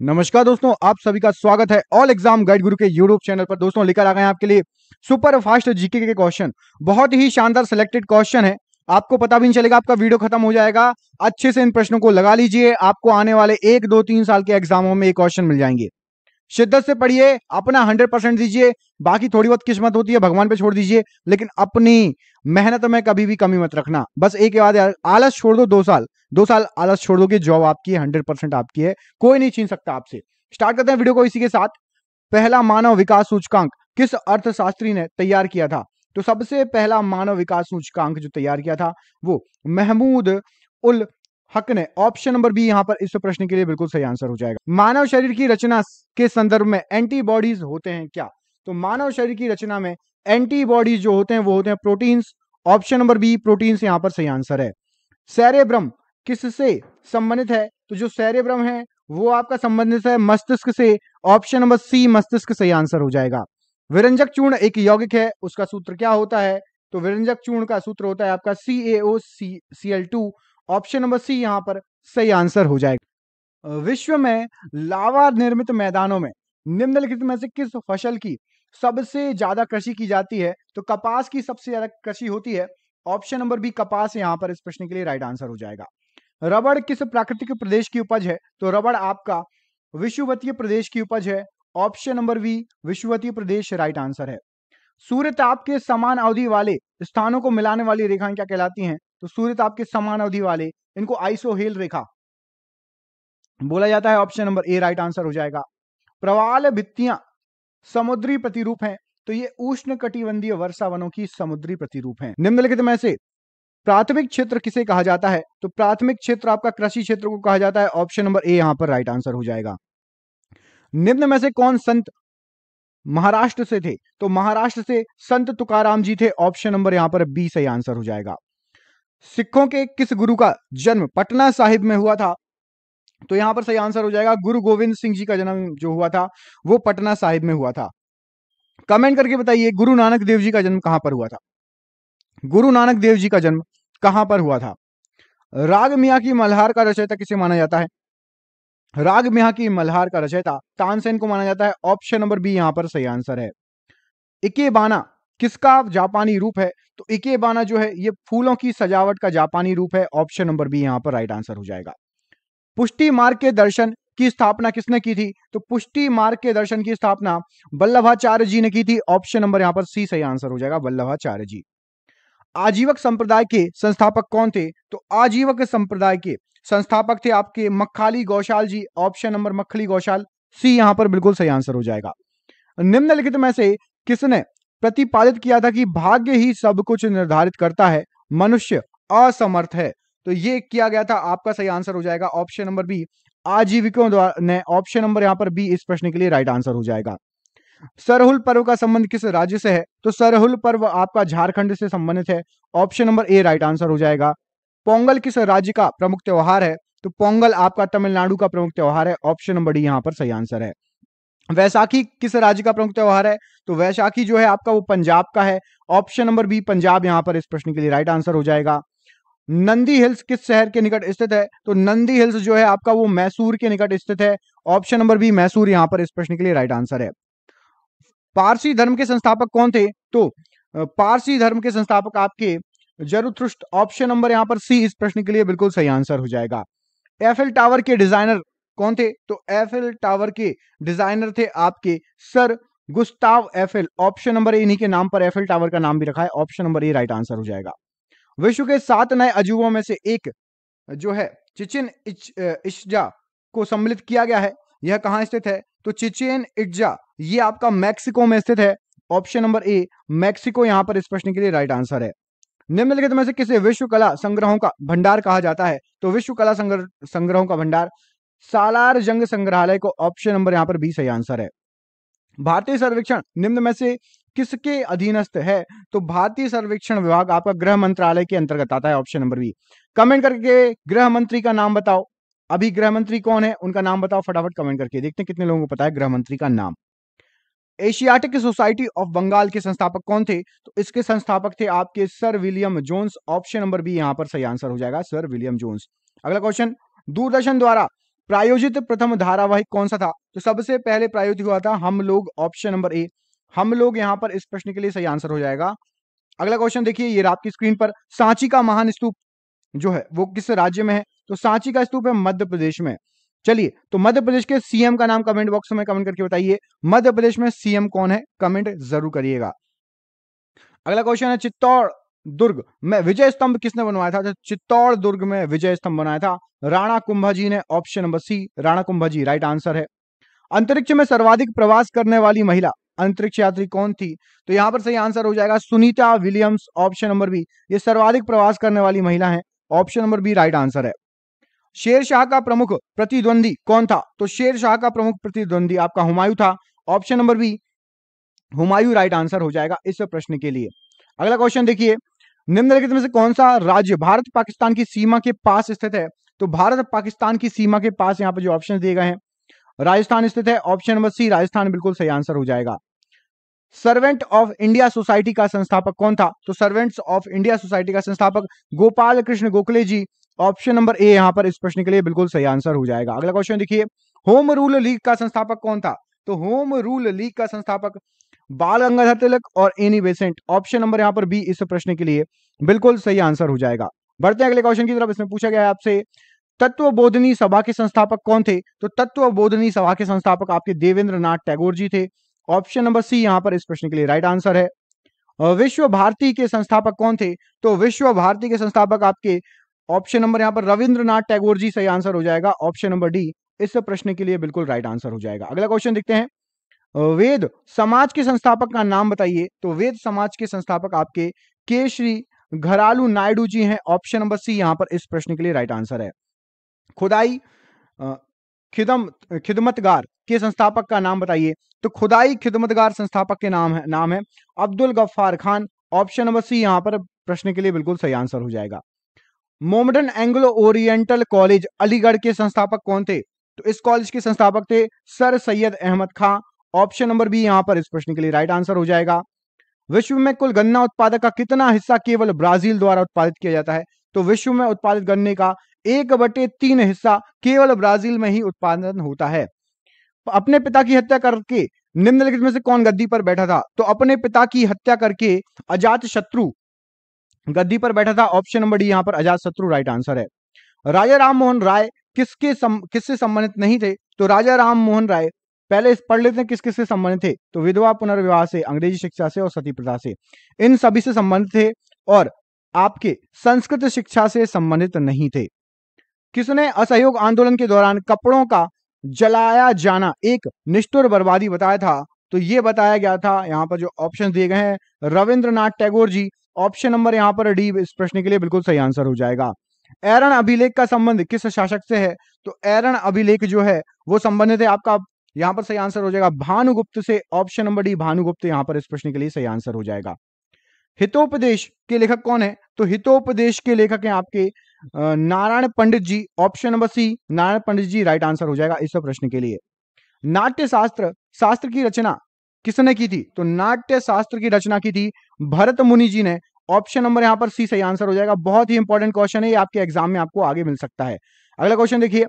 नमस्कार दोस्तों, आप सभी का स्वागत है ऑल एग्ज़ाम गाइड गुरु के यूट्यूब चैनल पर। दोस्तों, लेकर आ गए आपके लिए सुपर फास्ट जीके के क्वेश्चन बहुत ही शानदार सिलेक्टेड क्वेश्चन है। आपको पता भी नहीं चलेगा, आपका वीडियो खत्म हो जाएगा। अच्छे से इन प्रश्नों को लगा लीजिए। आपको आने वाले एक, दो, तीन साल के एग्जामों में ये क्वेश्चन मिल जाएँगे। शिद्दत से पढ़िए, अपना हंड्रेड परसेंट दीजिए, बाकी थोड़ी बहुत किस्मत होती है, भगवान पे छोड़ दीजिए, लेकिन अपनी मेहनत में कभी भी कमी मत रखना। बस एक बात आलस छोड़ दो दो साल दो साल आलस छोड़ दोगे जॉब आपकी है हंड्रेड परसेंट आपकी है, कोई नहीं छीन सकता आपसे। स्टार्ट करते हैं वीडियो को इसी के साथ। पहला मानव विकास सूचकांक, किस अर्थशास्त्री ने तैयार किया था? तो सबसे पहला मानव विकास सूचकांक जो तैयार किया था, वो महमूद उल हक ने ऑप्शन नंबर बी यहाँ पर इस प्रश्न के लिए बिल्कुल सही आंसर हो जाएगा। मानव शरीर की रचना के संदर्भ में एंटीबॉडीज होते हैं क्या? तो मानव शरीर की रचना में एंटीबॉडीज जो होते हैं, वो होते हैं proteins option number B proteins यहाँ पर सही आंसर है। सैरेब्रम किससे संबंधित है? तो जो सैरेब्रम है, वो आपका संबंधित है मस्तिष्क से। ऑप्शन नंबर सी मस्तिष्क सही आंसर हो जाएगा। विरंजक चूर्ण एक यौगिक है, उसका सूत्र क्या होता है? तो विरंजक चूर्ण का सूत्र होता है आपका C A O C C L two option number C यहाँ पर सही आंसर हो जाएगा। विश्व में लावा निर्मित मैदानों में निम्नलिखित में से किस फ़सल की सबसे ज़्यादा कृषि की जाती है? तो कपास की सबसे ज़्यादा कृषि होती है। ऑप्शन नंबर बी कपास, यहाँ पर इस प्रश्न के लिए राइट आंसर हो जाएगा। रबड़ किस प्राकृतिक प्रदेश की उपज है? तो रबड़ आपका विश्ववतीय प्रदेश की उपज है। ऑप्शन नंबर बी विश्ववतीय प्रदेश, राइट आंसर है। सूर्य ताप के समान अवधि वाले स्थानों को मिलाने वाली रेखाएँ क्या कहलाती हैं? तो सूर्य ताप के समान अवधि वाले, इनको आइसोहेल रेखा। बोला जाता है option number A right answer हो जाएगा। प्रवाल भित्तियाँ समुद्री प्रतिरूप हैं तो ये उष्ण कटिबंधीय वर्षा वनों की समुद्री प्रतिरूप हैं। निम्नलिखित में से, प्राथमिक क्षेत्र किसे कहा जाता है? तो प्राथमिक क्षेत्र आपका कृषि क्षेत्र को कहा जाता है ऑप्शन नंबर ए यहाँ पर राइट आंसर हो जाएगा। निम्न में से कौन संत महाराष्ट्र से थे? तो महाराष्ट्र से संत तुकाराम जी थे ऑप्शन नंबर यहाँ पर बी सही आंसर हो जाएगा। सिखों के किस गुरु का जन्म पटना साहिब में हुआ था? तो यहाँ पर सही आंसर हो जाएगा गुरु गोविंद सिंह जी का जन्म जो हुआ था, वो पटना साहिब में हुआ था। कमेंट करके बताइए गुरु नानक देव जी का जन्म कहाँ पर हुआ था? गुरु नानक देव जी का जन्म कहाँ पर हुआ था? राग मिया की मल्हार का रचयिता किसे माना जाता है? राग मिया की मल्हार का रचयिता तानसेन को माना जाता है। ऑप्शन नंबर बी यहाँ पर सही आंसर है। इके बाना किसका जापानी रूप है? तो इके बाना जो है, ये फूलों की सजावट का जापानी रूप है। ऑप्शन नंबर बी यहाँ पर राइट आंसर हो जाएगा। पुष्टि मार्ग के दर्शन की स्थापना किसने की थी? तो पुष्टि मार्ग के दर्शन की स्थापना वल्लभाचार्य जी ने की थी। ऑप्शन नंबर यहाँ पर सी सही आंसर हो जाएगा वल्लभाचार्य जी। आजीवक संप्रदाय के संस्थापक कौन थे? तो आजीवक संप्रदाय के संस्थापक थे आपके Makkhali Goshal ji. Option number Makkhali Goshal. C यहाँ पर बिल्कुल सही आंसर हो जाएगा। निम्नलिखित में से किसने प्रतिपादित किया था कि भाग्य ही सब कुछ निर्धारित करता है, मनुष्य असमर्थ है। तो ये किया गया था, आपका सही आंसर हो जाएगा ऑप्शन नंबर बी। आजीविकों द्वारा ने ऑप्शन नंबर यहाँ पर बी, इस प्रश्न के लिए राइट आंसर हो जाएगा। सरहुल पर्व का संबंध किस राज्य से है? तो सरहुल पर्व आपका झारखंड से संबंधित है। Option number A, right answer हो जाएगा। पोंगल किस राज्य का प्रमुख त्योहार है? तो पोंगल आपका तमिलनाडु का प्रमुख त्योहार है। ऑप्शन नंबर डी, यहाँ पर सही आंसर है। वैसाखी किस राज्य का प्रमुख त्योहार है? तो वैशाखी जो है आपका वो पंजाब का है। ऑप्शन नंबर बी पंजाब यहाँ पर इस प्रश्न के लिए राइट आंसर हो जाएगा। नंदी हिल्स किस शहर के निकट स्थित है? तो नंदी हिल्स जो है आपका वो मैसूर के निकट स्थित है। ऑप्शन नंबर बी मैसूर यहाँ पर इस प्रश्न के लिए राइट आंसर है। पारसी धर्म के संस्थापक कौन थे? तो पारसी धर्म के संस्थापक आपके जरूथ्रुष्ट ऑप्शन नंबर यहाँ पर सी इस प्रश्न के लिए बिल्कुल सही आंसर हो जाएगा। एफएल टावर के डिज़ाइनर कौन थे? तो एफएल टावर के डिज़ाइनर थे आपके sir Gustave Eiffel option number A इन्हीं के नाम पर एफएल टावर का नाम भी रखा है। Option number A right answer हो जाएगा। विश्व के सात नए अजूबों में से एक जो है चिचिन इच, इश्जा को सम्मिलित किया गया है। यह कहाँ स्थित है? तो चिचेन इट्जा ये आपका मैक्सिको में स्थित है। ऑप्शन नंबर ए मैक्सिको यहाँ पर इस प्रश्न के लिए राइट आंसर है। निम्नलिखित में से किसे विश्व कला संग्रहों का भंडार कहा जाता है? तो विश्व कला संग्रहों का भंडार सालार जंग संग्रहालय को ऑप्शन नंबर यहाँ पर बी सही आंसर है। भारतीय सर्वेक्षण, निम्न में से किसके अधीनस्थ है? तो भारतीय सर्वेक्षण विभाग आपका गृह मंत्रालय के अंतर्गत आता है ऑप्शन नंबर बी कमेंट करके गृह मंत्री का नाम बताओ। अभी गृह मंत्री कौन है? उनका नाम बताओ, फटाफट कमेंट करके देखते हैं कितने लोगों को पता है गृह मंत्री का नाम। एशियाटिक सोसाइटी ऑफ़ बंगाल के संस्थापक कौन थे? तो इसके संस्थापक थे आपके sir William Jones. Option number B यहाँ पर सही आंसर हो जाएगा, सर विलियम जोन्स। अगला क्वेश्चन दूरदर्शन द्वारा प्रायोजित प्रथम धारावाहिक कौन सा था? तो सबसे पहले प्रायोजित हुआ था हम लोग ऑप्शन नंबर ए हम लोग यहाँ पर इस प्रश्न के लिए सही आंसर हो जाएगा। अगला क्वेश्चन देखिए, ये आपकी स्क्रीन पर सांची का महान स्तूप जो है, वो किस राज्य में है? तो सांची का स्तूप है मध्य प्रदेश में। चलिए तो मध्य प्रदेश के सीएम का नाम कमेंट बॉक्स में कमेंट करके बताइए। मध्य प्रदेश में सीएम कौन है? कमेंट ज़रूर करिएगा। अगला क्वेश्चन है चित्तौड़। दुर्ग में विजय स्तंभ किसने बनवाया था? चित्तौड़ दुर्ग में विजय स्तंभ बनाया था। राणा कुंभाजी ने option number C Rana Kumbhaji right answer है। अंतरिक्ष में सर्वाधिक प्रवास करने वाली महिला, अंतरिक्ष यात्री कौन थी? तो यहाँ पर सही आंसर हो जाएगा Sunita Williams option number B ये सर्वाधिक प्रवास करने वाली महिला है। Option number B right answer है। शेर शाह का प्रमुख प्रतिद्वंदी कौन था? तो शेर शाह का प्रमुख प्रतिद्वंदी आपका हुमायूं था। Option number B Humayun right answer हो जाएगा इस प्रश्न के लिए। अगला क्वेश्चन देखिए। निम्नलिखित में से कौन सा राज्य भारत पाकिस्तान की सीमा के पास स्थित है? तो भारत पाकिस्तान की सीमा के पास यहाँ पर जो ऑप्शन दिए गए हैं, राजस्थान स्थित है। ऑप्शन नंबर सी राजस्थान बिल्कुल सही आंसर हो जाएगा। सर्वेंट ऑफ़ इंडिया सोसाइटी का संस्थापक कौन था? तो सर्वेंट्स ऑफ़ इंडिया सोसाइटी का संस्थापक Gopal Krishna Gokhale ji. Option number A यहाँ पर इस प्रश्न के लिए बिल्कुल सही आंसर हो जाएगा। अगला क्वेश्चन देखिए। होम रूल लीग का संस्थापक कौन था? तो होम रूल लीग का संस्थापक बाल गंगाधर तिलक और एनी बेसेंट ऑप्शन नंबर यहाँ पर बी इस प्रश्न के लिए बिल्कुल सही आंसर हो जाएगा। बढ़ते हैं अगले क्वेश्चन की तरफ़, इसमें पूछा गया है आपसे तत्व बोधनी सभा के संस्थापक कौन थे? तो तत्व बोधनी सभा के संस्थापक आपके देवेंद्र नाथ टैगोर जी थे। ऑप्शन नंबर सी यहाँ पर इस प्रश्न के लिए राइट आंसर है। विश्व भारती के संस्थापक कौन थे? तो विश्व भारती के संस्थापक आपके ऑप्शन नंबर यहाँ पर रविंद्रनाथ टैगोर जी सही आंसर हो जाएगा। ऑप्शन नंबर डी इस प्रश्न के लिए बिल्कुल राइट आंसर हो जाएगा। अगला क्वेश्चन देखते हैं। वेद समाज के संस्थापक का नाम बताइए। तो वेद समाज के संस्थापक आपके के श्री घरालू नायडू जी हैं। ऑप्शन नंबर सी यहाँ पर इस प्रश्न के लिए राइट आंसर है। खुदाई खिदम, खिदमतगार के संस्थापक का नाम बताइए। तो खुदाई, खिदमतगार संस्थापक के नाम है नाम है Abdul Ghaffar Khan. Option number C यहाँ पर प्रश्न के लिए बिल्कुल सही आंसर हो जाएगा। Mohammedan Anglo Oriental college Aligarh के संस्थापक कौन थे? तो इस कॉलेज के संस्थापक थे sir Syed Ahmad Khan. Option number B यहाँ पर इस प्रश्न के लिए राइट आंसर हो जाएगा। विश्व में कुल गन्ना उत्पादक का कितना हिस्सा केवल ब्राज़ील द्वारा उत्पादित किया जाता है? तो विश्व में उत्पादित गन्ने का एक बटे तीन हिस्सा केवल ब्राज़ील में ही उत्पादन होता है। अपने पिता की हत्या करके निम्नलिखित में से कौन गद्दी पर बैठा था? तो अपने पिता की हत्या करके अजात शत्रु गद्दी पर बैठा था। ऑप्शन नंबर डी यहाँ पर अजात शत्रु राइट आंसर है। राजा राम मोहन राय किसके सम, किससे संबंधित नहीं थे? तो राजा राम मोहन राय पहले इस पढ़ लेते हैं किस किस से संबंधित थे। तो विधवा पुनर्विवाह से, अंग्रेज़ी शिक्षा से और सती प्रथा से। इन सभी से संबंधित थे और आपके संस्कृत शिक्षा से संबंधित नहीं थे। किसने असहयोग आंदोलन के दौरान कपड़ों का जलाया जाना एक निष्ठुर बर्बादी बताया था? तो ये बताया गया था, यहाँ पर जो ऑप्शन दिए गए हैं, रविंद्रनाथ टैगोर जी ऑप्शन नंबर यहाँ पर डी, इस प्रश्न के लिए बिल्कुल सही आंसर हो जाएगा। एरन अभिलेख का संबंध किस शासक से है? तो एरण अभिलेख जो है, वो संबंधित है आपका यहाँ पर सही आंसर हो जाएगा। भानुगुप्त से ऑप्शन नंबर डी भानुगुप्त यहाँ पर इस प्रश्न के लिए सही आंसर हो जाएगा। हितोपदेश के लेखक कौन है? तो हितोपदेश के लेखक हैं आपके Narayan Pandit ji. Option number C Narayan Pandit ji right answer हो जाएगा इस प्रश्न के लिए। नाट्य शास्त्र शास्त्र की रचना किसने की थी? तो नाट्य शास्त्र की रचना की थी भरत मुनि जी ने। ऑप्शन नंबर यहाँ पर सी सही आंसर हो जाएगा। बहुत ही इंपॉर्टेंट क्वेश्चन है। ये आपके एग्ज़ाम में आपको आगे मिल सकता है। अगला क्वेश्चन देखिए।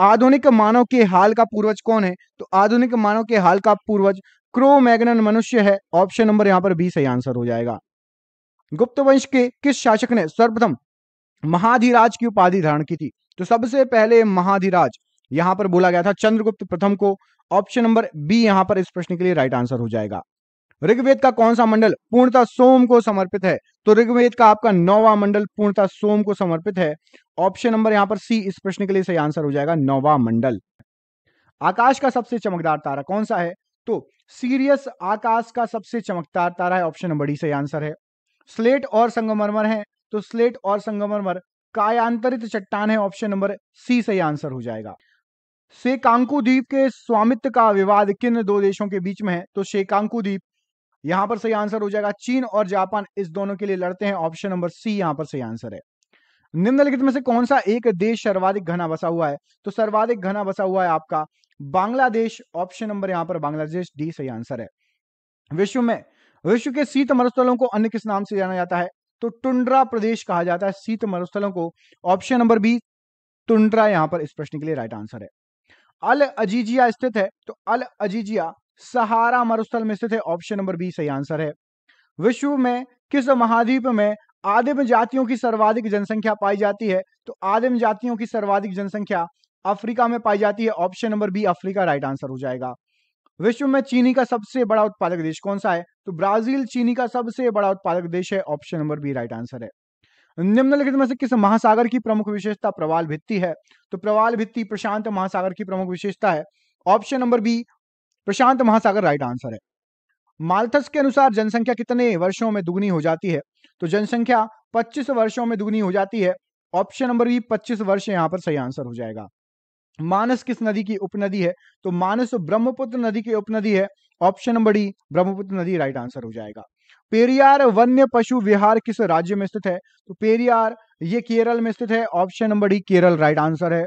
आधुनिक मानव के हाल का पूर्वज कौन है? तो आधुनिक मानव के हाल का पूर्वज क्रो मैगनन मनुष्य है। ऑप्शन नंबर यहाँ पर बी सही आंसर हो जाएगा। गुप्त वंश के किस शासक ने सर्वप्रथम महाधिराज की उपाधि धारण की थी? तो सबसे पहले महाधिराज, यहाँ पर बोला गया था चंद्रगुप्त प्रथम को। ऑप्शन नंबर बी यहाँ पर इस प्रश्न के लिए राइट आंसर हो जाएगा। ऋग्वेद का कौन सा मंडल पूर्णतः सोम को समर्पित है? तो ऋग्वेद का आपका नौवा मंडल पूर्णता सोम को समर्पित है। ऑप्शन नंबर यहाँ पर सी इस प्रश्न के लिए सही आंसर हो जाएगा, नौवा मंडल। आकाश का सबसे चमकदार तारा कौन सा है? तो सीरियस आकाश का सबसे चमकदार तारा है ऑप्शन नंबर डी सही आंसर है। स्लेट और संगमरमर है तो स्लेट और संगमरमर कायांतरित चट्टान है ऑप्शन नंबर सी सही आंसर हो जाएगा। शेकांकु द्वीप के स्वामित्व का विवाद किन दो देशों के बीच में है? तो शेकांकु द्वीप यहाँ पर सही आंसर हो जाएगा चीन और जापान। इस दोनों के लिए लड़ते हैं। ऑप्शन नंबर सी यहाँ पर सही आंसर है। निम्नलिखित में से कौन सा एक देश सर्वाधिक घना बसा हुआ है? तो सर्वाधिक घना बसा हुआ है आपका बांग्लादेश। ऑप्शन नंबर यहाँ पर बांग्लादेश डी सही आंसर है। विश्व में, विश्व के शीत मरुस्थलों को अन्य किस नाम से जाना जाता है? तो टुंड्रा प्रदेश कहा जाता है शीत मरुस्थलों को। ऑप्शन नंबर बी, टुंड्रा यहाँ पर इस प्रश्न के लिए राइट आंसर है। अल अजीजिया स्थित है। तो अल अजीजिया सहारा मरुस्थल में स्थित है। ऑप्शन नंबर बी सही आंसर है। विश्व में, किस महाद्वीप में आदिम जातियों की सर्वाधिक जनसंख्या पाई जाती है? तो आदिम जातियों की सर्वाधिक जनसंख्या अफ्रीका में पाई जाती है। Option number B Africa right answer हो जाएगा। विश्व में चीनी का सबसे बड़ा उत्पादक देश कौन सा है? तो ब्राज़ील चीनी का सबसे बड़ा उत्पादक देश है। Option number B right answer है। निम्नलिखित में से किस महासागर की प्रमुख विशेषता प्रवाल भित्ति है? तो प्रवाल भित्ति प्रशांत महासागर की प्रमुख विशेषता है। ऑप्शन नंबर बी प्रशांत महासागर राइट आंसर है। माल्थस के अनुसार जनसंख्या कितने वर्षों में दुगनी हो जाती है? तो जनसंख्या 25 वर्षों में दुगनी हो जाती है। ऑप्शन नंबर बी 25 वर्ष यहाँ पर सही आंसर हो जाएगा। मानस किस नदी की उपनदी है? तो मानस ब्रह्मपुत्र नदी की उपनदी है। ऑप्शन नंबर डी ब्रह्मपुत्र नदी राइट आंसर हो जाएगा। पेरियार वन्य पशु विहार किस राज्य में स्थित है? तो पेरियार ये केरल में स्थित है। Option number D Kerala right answer है।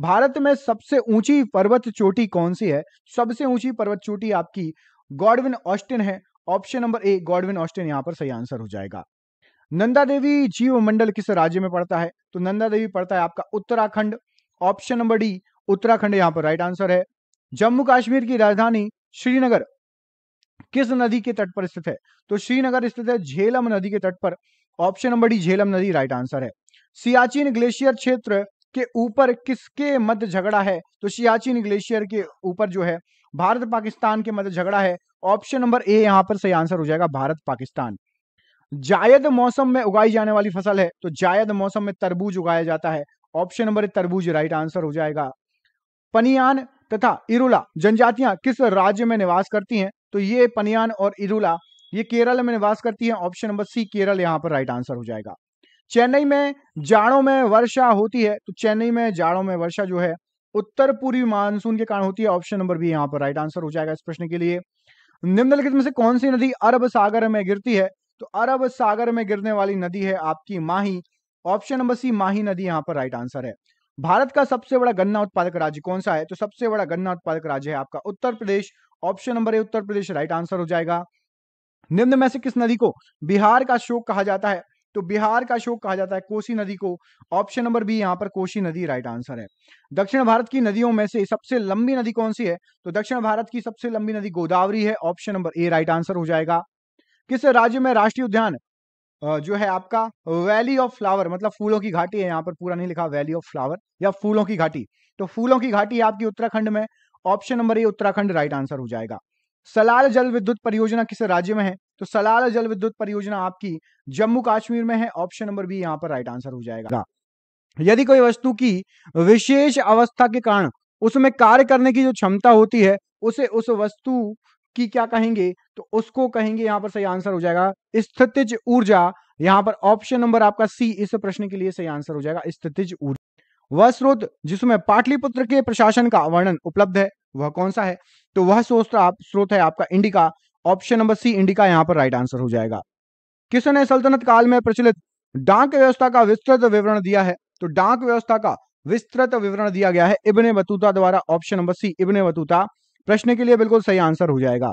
भारत में सबसे ऊँची पर्वत चोटी कौन सी है? सबसे ऊँची पर्वत चोटी आपकी गॉडविन ऑस्टिन है। Option number A, Godwin Austen, यहाँ पर सही आंसर हो जाएगा। नंदा देवी जीव मंडल किस राज्य में पड़ता है? तो नंदा देवी पड़ता है आपका Uttarakhand. Option number D, Uttarakhand, यहाँ पर राइट आंसर है। जम्मू कश्मीर की राजधानी श्रीनगर किस नदी के तट पर स्थित है? तो श्रीनगर स्थित है झेलम नदी के तट पर। ऑप्शन नंबर डी, झेलम नदी राइट आंसर है। सियाचिन ग्लेशियर क्षेत्र के ऊपर किसके मध्य झगड़ा है? तो सियाचिन ग्लेशियर के ऊपर जो है, भारत पाकिस्तान के मध्य झगड़ा है। ऑप्शन नंबर ए यहाँ पर सही आंसर हो जाएगा, भारत पाकिस्तान। जायद मौसम में उगाई जाने वाली फ़सल है तो जायद मौसम में तरबूज उगाया जाता है। ऑप्शन नंबर तरबूज, राइट आंसर हो जाएगा। पनियान तथा इरुला, जनजातियाँ किस राज्य में निवास करती हैं? तो ये पनियान और इरुला, ये केरल में निवास करती है। ऑप्शन नंबर सी केरल, यहाँ पर राइट आंसर हो जाएगा। चेन्नई में जाड़ों में वर्षा होती है तो चेन्नई में जाड़ों में वर्षा जो है, उत्तर पूर्वी मानसून के कारण होती है। ऑप्शन नंबर बी यहाँ पर राइट आंसर हो जाएगा इस प्रश्न के लिए। निम्नलिखित में से कौन सी नदी अरब सागर में गिरती है? तो अरब सागर में गिरने वाली नदी है आपकी माही। ऑप्शन नंबर सी माही नदी यहाँ पर राइट आंसर है। भारत का सबसे बड़ा गन्ना उत्पादक राज्य कौन सा है? तो सबसे बड़ा गन्ना उत्पादक राज्य है आपका Uttar Pradesh. Option number A, Uttar Pradesh right answer हो जाएगा। निम्न में से किस नदी को बिहार का शोक कहा जाता है? तो बिहार का शोक कहा जाता है कोसी नदी को। ऑप्शन नंबर बी यहाँ पर कोसी नदी राइट आंसर है। दक्षिण भारत की नदियों में से सबसे लंबी नदी कौन सी है? तो दक्षिण भारत की सबसे लंबी नदी गोदावरी है। Option number A right answer हो जाएगा। किस राज्य में राष्ट्रीय उद्यान जो है आपका वैली ऑफ़ फ्लावर मतलब फूलों की घाटी है, यहाँ पर पूरा नहीं लिखा वैली ऑफ़ फ्लावर या फूलों की घाटी। तो फूलों की घाटी आपकी उत्तराखंड में। Option number A, Uttarakhand right answer हो जाएगा। सलाल जल विद्युत परियोजना किस राज्य में है? तो सलाल जल विद्युत परियोजना आपकी जम्मू कश्मीर में है ऑप्शन नंबर बी यहाँ पर राइट आंसर हो जाएगा। यदि कोई वस्तु की विशेष अवस्था के कारण उसमें कार्य करने की जो क्षमता होती है, उसे उस वस्तु की क्या कहेंगे तो उसको कहेंगे यहाँ पर सही आंसर हो जाएगा, स्थितिज ऊर्जा। यहाँ पर ऑप्शन नंबर आपका सी इस प्रश्न के लिए सही आंसर हो जाएगा, स्थितिज ऊर्जा। वह स्रोत जिसमें पाटलिपुत्र के प्रशासन का वर्णन उपलब्ध है, वह कौन सा है? तो वह स्रोत आप, स्रोत है आपका Indica. Option number C, Indica यहाँ पर राइट आंसर हो जाएगा। किसने सल्तनत काल में प्रचलित डाक व्यवस्था का विस्तृत विवरण दिया है? तो डाक व्यवस्था का विस्तृत विवरण दिया गया है इब्ने बतूता द्वारा। Option number C, Ibn Battuta. प्रश्न के लिए बिल्कुल सही आंसर हो जाएगा।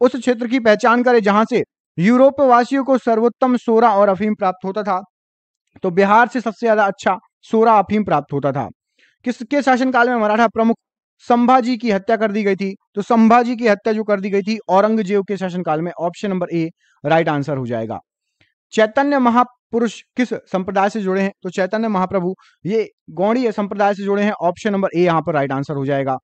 उस क्षेत्र की पहचान करें जहाँ से यूरोप वासियों को सर्वोत्तम सोरा और अफीम प्राप्त होता था। तो बिहार से सबसे ज़्यादा अच्छा सोरा अफीम प्राप्त होता था। किसके शासनकाल में मराठा प्रमुख संभाजी की हत्या कर दी गई थी। तो संभाजी की हत्या जो कर दी गई थी औरंगज़ेब के शासनकाल में option number A right answer हो जाएगा। चैतन्य महापुरुष किस संप्रदाय से जुड़े हैं? तो चैतन्य महाप्रभु, ये गौड़ी संप्रदाय से जुड़े हैं। ऑप्शन नंबर ए यहाँ पर राइट आंसर हो जाएगा।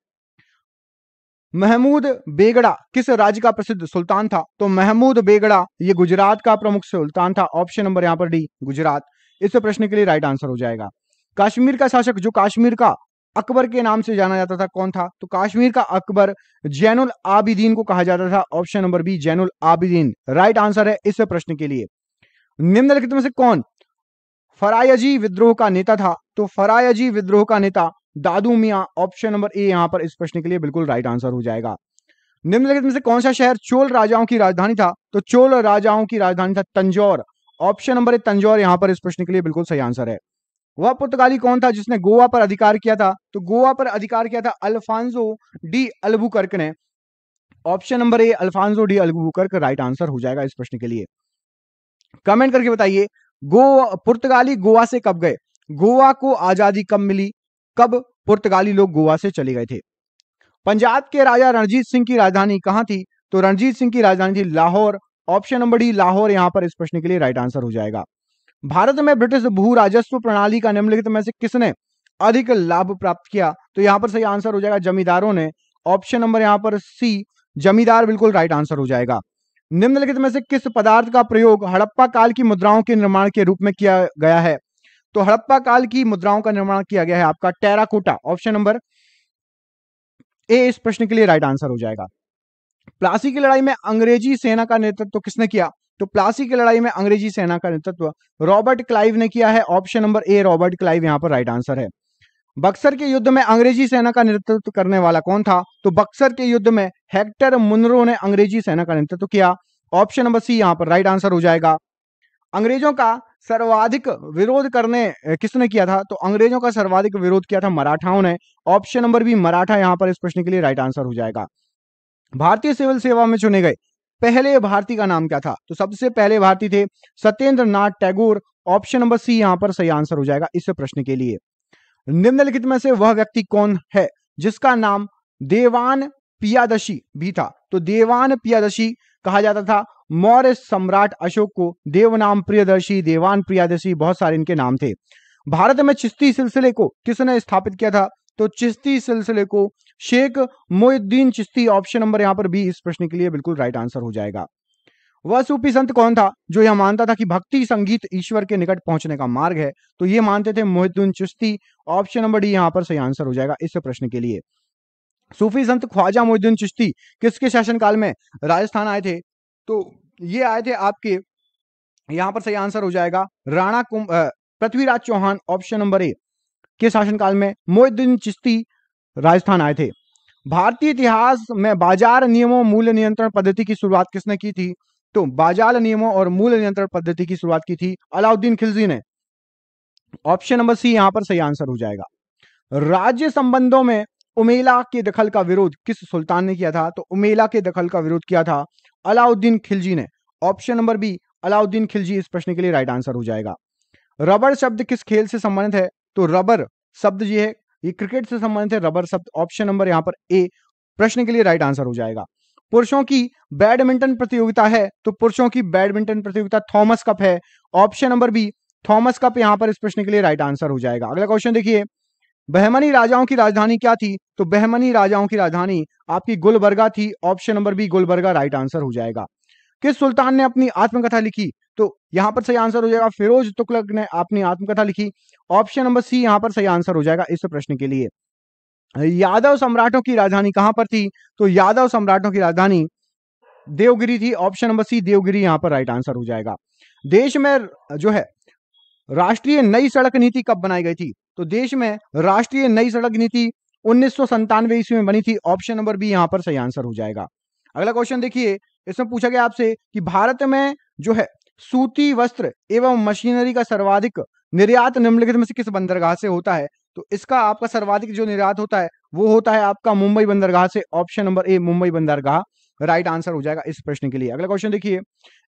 महमूद बेगड़ा किस राज्य का प्रसिद्ध सुल्तान था? तो महमूद बेगड़ा, ये गुजरात का प्रमुख सुल्तान था। ऑप्शन नंबर यहाँ पर डी गुजरात। इस प्रश्न के लिए राइट आंसर हो जाएगा। कश्मीर का शासक, जो कश्मीर का अकबर के नाम से जाना जाता था। कौन था? तो कश्मीर का अकबर जैनुल आबिदीन को कहा जाता था। Option number B, Zainul Abidin. Right answer है इस प्रश्न के लिए। निम्नलिखित में से कौन? फरायजी विद्रोह का नेता था। तो फरायजी विद्रोह का नेता दादू मिया, ऑप्शन नंबर ए यहाँ पर इस प्रश्न के लिए बिल्कुल राइट आंसर हो जाएगा। निम्नलिखित में से कौन सा शहर चोल राजाओं की राजधानी था? तो चोल राजाओं की राजधानी था Tanjore. Option number A, Tanjore यहाँ पर इस प्रश्न के लिए बिल्कुल सही आंसर है। वह पुर्तगाली कौन था जिसने गोवा पर अधिकार किया था? तो गोवा पर अधिकार किया था अल्फांसो डी अल्बुकर्क ने। Option number A, Alfonso de Albuquerque, right answer हो जाएगा इस प्रश्न के लिए। कमेंट करके बताइए, गोवा, पुर्तगाली गोवा से कब गए? गोवा को आज़ादी कब मिली? कब पुर्तगाली लोग गोवा से चले गए थे? पंजाब के राजा रणजीत सिंह की राजधानी कहाँ थी? तो रणजीत सिंह की राजधानी थी Lahore. Option number D, Lahore, यहाँ पर इस प्रश्न के लिए राइट आंसर हो जाएगा। भारत में ब्रिटिश भू राजस्व प्रणाली का निम्नलिखित में से किसने अधिक लाभ प्राप्त किया? तो यहाँ पर सही आंसर हो जाएगा जमींदारों ने। ऑप्शन नंबर यहाँ पर सी, जमींदार बिल्कुल राइट आंसर हो जाएगा। निम्नलिखित में से किस पदार्थ का प्रयोग हड़प्पा काल की मुद्राओं के निर्माण के रूप में किया गया है? तो हड़प्पा काल की मुद्राओं का निर्माण किया गया है आपका टेराकोटा। ऑप्शन नंबर ए, इस प्रश्न के लिए राइट आंसर हो जाएगा। प्लासी की लड़ाई में अंग्रेज़ी सेना का नेतृत्व तो किसने किया? तो प्लासी की लड़ाई में अंग्रेज़ी सेना का नेतृत्व रॉबर्ट क्लाइव ने किया है। Option number A, Robert Clive, यहाँ पर राइट आंसर है। बक्सर के युद्ध में अंग्रेज़ी सेना का नेतृत्व करने वाला कौन था? तो बक्सर के युद्ध में हेक्टर मुनरो ने अंग्रेज़ी सेना का नेतृत्व किया। ऑप्शन नंबर सी, यहाँ पर राइट आंसर हो जाएगा। अंग्रेज़ों का सर्वाधिक विरोध करने किसने किया था? तो अंग्रेज़ों का सर्वाधिक विरोध किया था मराठाओं ने। ऑप्शन नंबर बी, मराठा, यहाँ पर इस प्रश्न के लिए राइट आंसर हो जाएगा। भारतीय सिविल सेवा में चुने गए पहले भारतीय का नाम क्या था? तो सबसे पहले भारतीय थे Satyendra Tagore. Option number C यहाँ पर सही आंसर हो जाएगा इस प्रश्न के लिए। निम्नलिखित में से वह व्यक्ति कौन है? जिसका नाम देवान पियादशी भी था। तो देवान पियादशी कहा जाता था मौर्य सम्राट अशोक को। देवनाम प्रियदर्शी, देवान प्रियादशी बहुत सारे इनके नाम थे। भारत में चिश्ती सिलसिले को किसने स्थापित किया था? तो चिश्ती सिलसिले को शेख मोहुद्दीन चिश्ती ऑप्शन नंबर यहाँ पर बी इस प्रश्न के लिए बिल्कुल राइट आंसर हो जाएगा। वह सूफी संत कौन था जो यह मानता था कि भक्ति संगीत ईश्वर के निकट पहुँचने का मार्ग है? तो ये मानते थे Mohiddin Chishti, option number D यहाँ पर सही आंसर हो जाएगा इस प्रश्न के लिए। सूफी संत ख्वाजा मोहिद्दीन चिश्ती किसके शासनकाल में राजस्थान आए थे? तो ये आए थे आपके, यहाँ पर सही आंसर हो जाएगा राणा कुम Prithviraj Chauhan, option number A. के शासनकाल में मोहिद्दीन चिश्ती राजस्थान आए थे। भारतीय इतिहास में बाज़ार नियमों, मूल्य नियंत्रण पद्धति की शुरुआत किसने की थी? तो बाज़ार नियमों और मूल्य नियंत्रण पद्धति की शुरुआत की थी अलाउद्दीन खिलजी ने। ऑप्शन नंबर सी यहाँ पर सही आंसर हो जाएगा। राज्य संबंधों में उमेला के दखल का विरोध किस सुल्तान ने किया था? तो उमेला के दखल का विरोध किया था अलाउद्दीन खिलजी ने। Option number B, Alauddin Khilji इस प्रश्न के लिए राइट आंसर हो जाएगा। रबड़ शब्द किस खेल से संबंधित है? तो रबर शब्द ये है, ये क्रिकेट से संबंधित है रबर शब्द ऑप्शन नंबर यहाँ पर ए प्रश्न के लिए राइट आंसर हो जाएगा। पुरुषों की बैडमिंटन प्रतियोगिता है तो पुरुषों की बैडमिंटन प्रतियोगिता थॉमस कप है। Option number B Thomas Cup यहाँ पर इस प्रश्न के लिए राइट आंसर हो जाएगा। अगला क्वेश्चन देखिए, बहमनी राजाओं की राजधानी क्या थी? तो बहमनी राजाओं की राजधानी आपकी गुलबर्गा थी option number B Gulbarga right answer हो जाएगा। किस सुल्तान ने अपनी आत्मकथा लिखी? तो यहाँ पर सही आंसर हो जाएगा फिरोज तुगलक ने अपनी आत्मकथा लिखी। ऑप्शन नंबर सी यहाँ पर सही आंसर हो जाएगा इस प्रश्न के लिए। यादव सम्राटों की राजधानी कहाँ पर थी? तो यादव सम्राटों की राजधानी देवगिरी थी। ऑप्शन नंबर सी देवगिरी यहाँ पर राइट आंसर हो जाएगा। देश में जो है, राष्ट्रीय नई सड़क नीति कब बनाई गई थी? तो देश में राष्ट्रीय नई सड़क नीति उन्नीस ईस्वी में बनी थी। ऑप्शन नंबर बी यहाँ पर सही आंसर हो जाएगा। अगला क्वेश्चन देखिए। इसमें पूछा गया आपसे कि भारत में जो है सूती वस्त्र एवं मशीनरी का सर्वाधिक निर्यात निम्नलिखित में से किस बंदरगाह से होता है? तो इसका आपका सर्वाधिक जो निर्यात होता है, वो होता है आपका मुंबई बंदरगाह से ऑप्शन नंबर ए, मुंबई बंदरगाह। राइट आंसर हो जाएगा इस प्रश्न के लिए। अगला क्वेश्चन देखिए।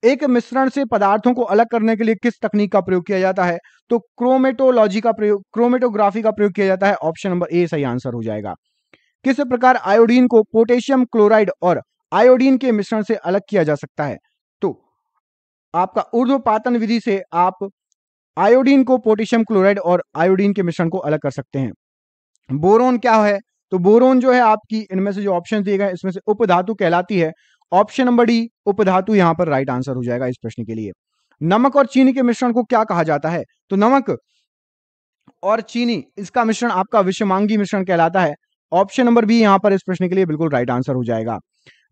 एक मिश्रण से पदार्थों को अलग करने के लिए किस तकनीक का प्रयोग किया जाता है? तो क्रोमेटोलॉजी का प्रयोग, क्रोमेटोग्राफी का प्रयोग किया जाता है, ऑप्शन नंबर ए, सही आंसर हो जाएगा। किस प्रकार आयोडीन को पोटेशियम क्लोराइड और आयोडीन के मिश्रण से अलग किया जा सकता है। तो आपका ऊर्ध्वपातन विधि से आप आयोडीन को पोटेशियम क्लोराइड और आयोडीन के मिश्रण को अलग कर सकते हैं। बोरोन क्या है? तो बोरोन जो है आपकी, इनमें से जो ऑप्शन दिए गए, इसमें से उपधातु कहलाती है। ऑप्शन नंबर डी उपधातु यहाँ पर राइट आंसर हो जाएगा इस प्रश्न के लिए। नमक और चीनी के मिश्रण को क्या कहा जाता है? तो नमक और चीनी, इसका मिश्रण आपका विषमांगी मिश्रण कहलाता है। ऑप्शन नंबर बी यहाँ पर इस प्रश्न के लिए बिल्कुल राइट आंसर हो जाएगा।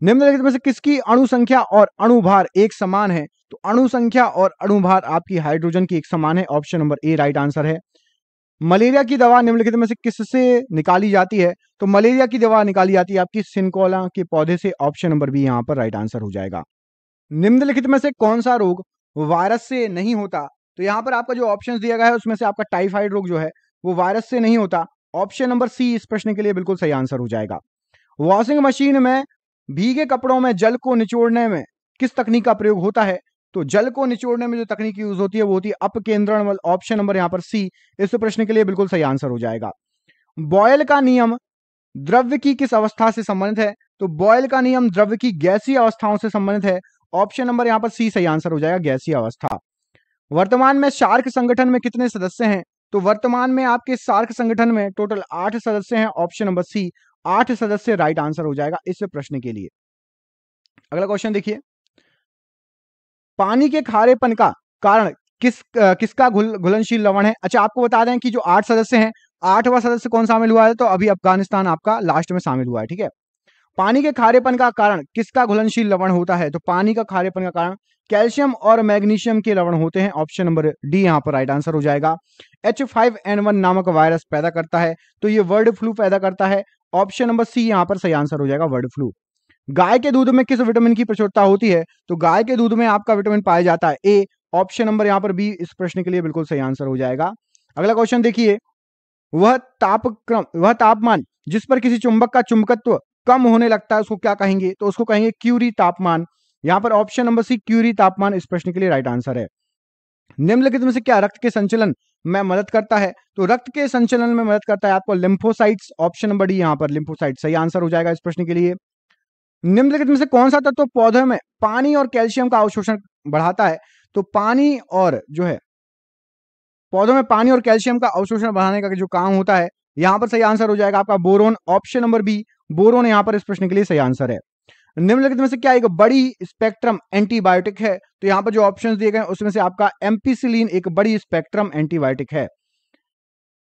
निम्नलिखित में से किसकी अणु संख्या और अणुभार एक समान है? तो अणु संख्या और अणुभार आपकी हाइड्रोजन की एक समान है। Option number A right answer है। मलेरिया की दवा निम्नलिखित में से किससे निकाली जाती है? तो मलेरिया की दवा निकाली जाती है आपकी सिंकोला के पौधे से। ऑप्शन नंबर बी यहाँ पर राइट आंसर हो जाएगा। निम्नलिखित में से कौन सा रोग वायरस से नहीं होता? तो यहाँ पर आपका जो ऑप्शन दिया गया है, उसमें से आपका टाइफाइड रोग जो है, वो वायरस से नहीं होता। ऑप्शन नंबर सी इस प्रश्न के लिए बिल्कुल सही आंसर हो जाएगा। वॉशिंग मशीन में भीगे कपड़ों में जल को निचोड़ने में किस तकनीक का प्रयोग होता है? तो जल को निचोड़ने में जो तकनीक यूज़ होती है, वो होती है अपकेंद्रण ऑप्शन नंबर यहाँ पर सी इस प्रश्न के लिए बिल्कुल सही आंसर हो जाएगा। बॉयल का नियम द्रव्य की किस अवस्था से संबंधित है? तो बॉयल का नियम द्रव्य की गैसीय अवस्थाओं से संबंधित है। ऑप्शन नंबर यहाँ पर सी सही आंसर हो जाएगा, गैसीय अवस्था। वर्तमान में शार्क संगठन में कितने सदस्य हैं? तो वर्तमान में आपके सार्क संगठन में टोटल आठ सदस्य हैं ऑप्शन नंबर सी आठ सदस्य राइट आंसर हो जाएगा इस प्रश्न के लिए। अगला क्वेश्चन देखिए। पानी के खारेपन का कारण किस किसका घुल, घुलनशील लवण है? अच्छा आपको बता दें कि जो आठ सदस्य हैं, आठवां सदस्य कौन शामिल हुआ है? तो अभी अफ़गानिस्तान आपका लास्ट में शामिल हुआ है, ठीक है? पानी के खारेपन का कारण किसका घुलनशील लवण होता है? तो पानी का खारेपन का कारण कैल्शियम और मैग्नीशियम के लवण होते हैं। ऑप्शन नंबर डी यहाँ पर राइट आंसर हो जाएगा। एच फाइव एन वन नामक वायरस पैदा करता है तो ये वर्ड फ्लू पैदा करता है। ऑप्शन नंबर सी यहाँ पर सही आंसर हो जाएगा, वर्ड फ्लू। गाय के दूध में किस विटामिन की प्रचुरता होती है? तो गाय के दूध में आपका विटामिन पाया जाता है ए। ऑप्शन नंबर यहाँ पर बी, इस प्रश्न के लिए बिल्कुल सही आंसर हो जाएगा। अगला क्वेश्चन देखिए। वह तापक्रम, वह तापमान जिस पर किसी चुंबक का चुंबकत्व कम होने लगता है, उसको क्या कहेंगे? तो उसको कहेंगे क्यूरी तापमान। यहाँ पर ऑप्शन नंबर सी क्यूरी तापमान इस प्रश्न के लिए राइट आंसर है। निम्नलिखित में से क्या रक्त के संचलन में मदद करता है? तो रक्त के संचलन में मदद करता है आपको लिम्फोसाइट्स ऑप्शन नंबर डी यहाँ पर लिम्फोसाइट सही आंसर हो जाएगा इस प्रश्न के लिए। निम्नलिखित में से कौन सा तत्व पौधे में पानी और कैल्शियम का अवशोषण बढ़ाता है? तो पानी और जो है, पौधों में पानी और कैल्शियम का अवशोषण बढ़ाने का जो काम होता है, यहाँ पर सही आंसर हो जाएगा आपका boron. Option number B boron यहाँ पर इस प्रश्न के लिए सही आंसर है। निम्नलिखित में से क्या एक बड़ी स्पेक्ट्रम एंटीबायोटिक है? तो यहाँ पर जो ऑप्शन दिए गए उसमें से आपका एम्पीसिलीन एक बड़ी स्पेक्ट्रम एंटीबायोटिक है।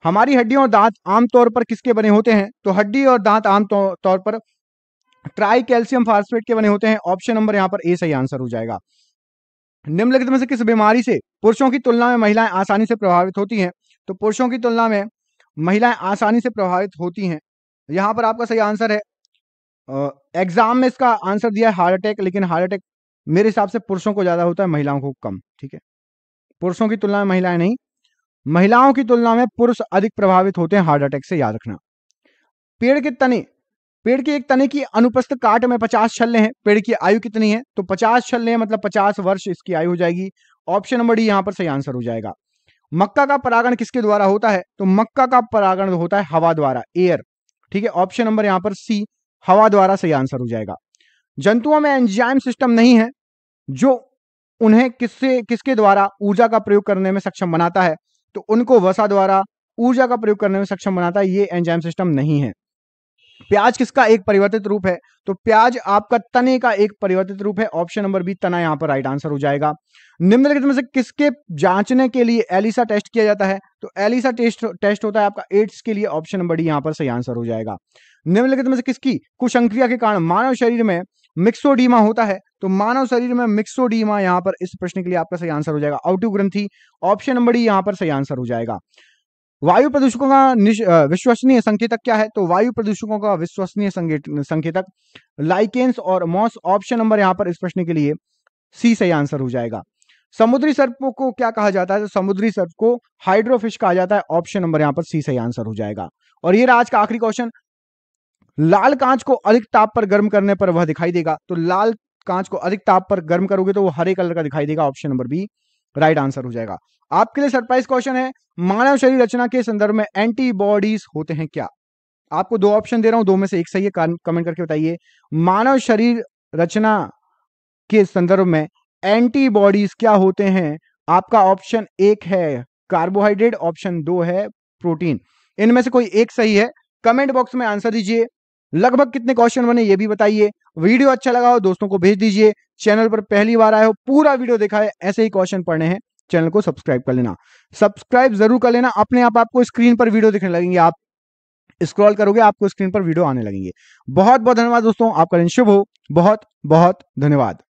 हमारी हड्डियों और दांत आमतौर पर किसके बने होते हैं? तो हड्डी और दांत आम तौर पर ट्राई कैल्शियम फास्फेट के बने होते हैं। ऑप्शन नंबर यहाँ पर ए सही आंसर हो जाएगा। निम्नलिखित में से किस बीमारी से पुरुषों की तुलना में महिलाएँ आसानी से प्रभावित होती हैं? तो पुरुषों की तुलना में महिलाएँ आसानी से प्रभावित होती हैं। यहाँ पर आपका सही आंसर है। एग्ज़ाम में इसका आंसर दिया है हार्ट अटैक लेकिन हार्ट अटैक मेरे हिसाब से पुरुषों को ज़्यादा होता है, महिलाओं को कम, ठीक है? पुरुषों की तुलना में महिलाएँ नहीं, महिलाओं की तुलना में पुरुष अधिक प्रभावित होते हैं हार्ट अटैक से, याद रखना। पेड़ के तने, पेड़ के एक तने की अनुपस्थ काट में पचास छल्ले हैं, पेड़ की आयु कितनी है? तो पचास छल्ले हैं मतलब पचास वर्ष इसकी आयु हो जाएगी। ऑप्शन नंबर डी यहाँ पर सही आंसर हो जाएगा। मक्का का परागण किसके द्वारा होता है? तो मक्का का परागण होता है हवा द्वारा एयर ठीक है? ऑप्शन नंबर यहाँ पर सी हवा द्वारा सही आंसर हो जाएगा। जंतुओं में एंजाइम सिस्टम नहीं है, जो उन्हें किससे, किसके द्वारा ऊर्जा का प्रयोग करने में सक्षम बनाता है तो उनको वसा द्वारा ऊर्जा का प्रयोग करने में सक्षम बनाता है, ये एंजाइम सिस्टम नहीं है। प्याज किसका एक परिवर्तित रूप है? तो प्याज आपका तने का एक परिवर्तित रूप है। ऑप्शन नंबर बी तना यहाँ पर राइट आंसर हो जाएगा। निम्नलिखित में से किसके जांचने के लिए एलिसा टेस्ट किया जाता है? तो एलिसा टेस्ट टेस्ट होता है आपका एड्स के लिए। ऑप्शन नंबर डी यहाँ पर सही आंसर हो जाएगा। निम्नलिखित में से किसकी कुशंक्रिया के कारण मानव शरीर में मिक्सोडीमा होता है? तो मानव शरीर में मिक्सोडीमा यहाँ पर इस प्रश्न के लिए आपका सही आंसर हो जाएगा। आउटू ग्रंथि ऑप्शन नंबर डी यहाँ पर सही आंसर हो जाएगा। वायु प्रदूषकों का विश्वसनीय संकेतक क्या है? तो वायु प्रदूषकों का विश्वसनीय संकेतक लाइकेंस और मॉस ऑप्शन नंबर यहाँ पर इस प्रश्न के लिए सी सही आंसर हो जाएगा। समुद्री सर्प को क्या कहा जाता है? तो समुद्री सर्प को हाइड्रोफिश कहा जाता है। ऑप्शन नंबर यहाँ पर सी सही आंसर हो जाएगा। और ये रहा आज का आखिरी क्वेश्चन। लाल कांच को अधिक ताप पर गर्म करने पर वह दिखाई देगा। तो लाल कांच को अधिक ताप पर गर्म करोगे तो वो हरे कलर का दिखाई देगा। Option number B right answer हो जाएगा। आपके लिए सरप्राइज़ क्वेश्चन है, मानव शरीर रचना के संदर्भ में एंटीबॉडीज होते हैं क्या? आपको दो ऑप्शन दे रहा हूँ, दो में से एक सही है कमेंट करके बताइए। मानव शरीर रचना के संदर्भ में एंटीबॉडीज क्या होते हैं? आपका ऑप्शन एक है कार्बोहाइड्रेट ऑप्शन दो है प्रोटीन इनमें से कोई एक सही है कमेंट बॉक्स में आंसर दीजिए। लगभग कितने क्वेश्चन बने, ये भी बताइए। वीडियो अच्छा लगा हो, दोस्तों को भेज दीजिए। चैनल पर पहली बार आए हो, पूरा वीडियो देखा है ऐसे ही क्वेश्चन पढ़ने हैं। चैनल को सब्सक्राइब कर लेना। सब्सक्राइब ज़रूर कर लेना, अपने आप आपको स्क्रीन पर वीडियो दिखने लगेंगे। आप स्क्रॉल करोगे, आपको स्क्रीन पर वीडियो आने लगेंगे। बहुत बहुत धन्यवाद, दोस्तों। आपका दिन शुभ हो। बहुत बहुत धन्यवाद।